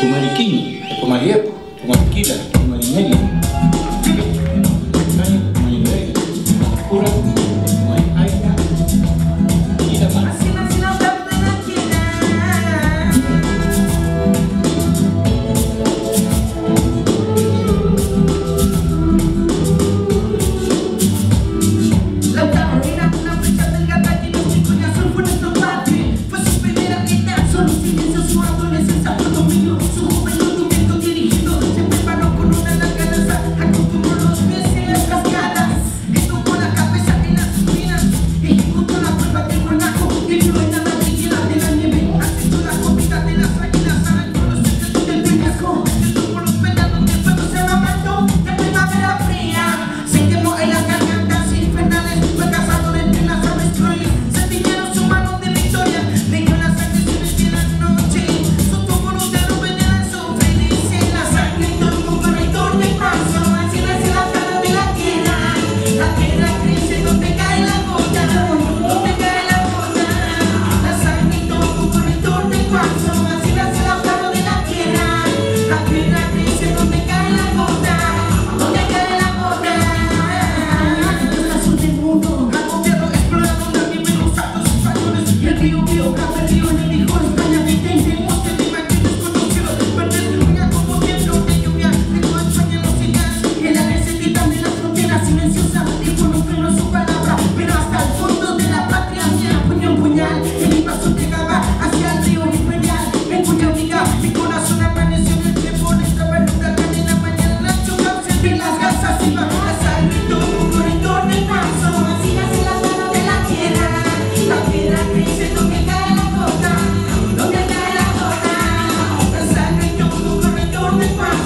Tumariquín, Tumariapo, Tumariquila, Tumarinela.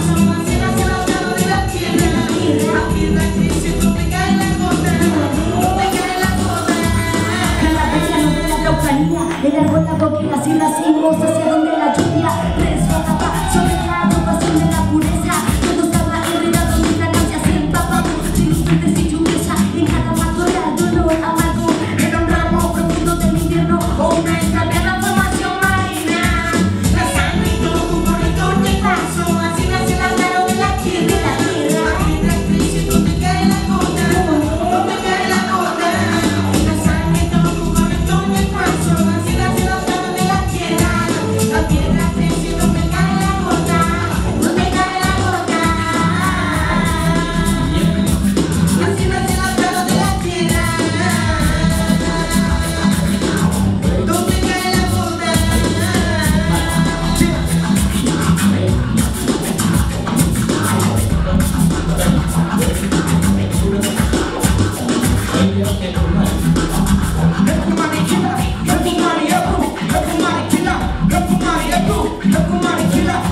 De paso, Look at money, look at money, look at money, look at money, look at money, look at money, look at money, look at money,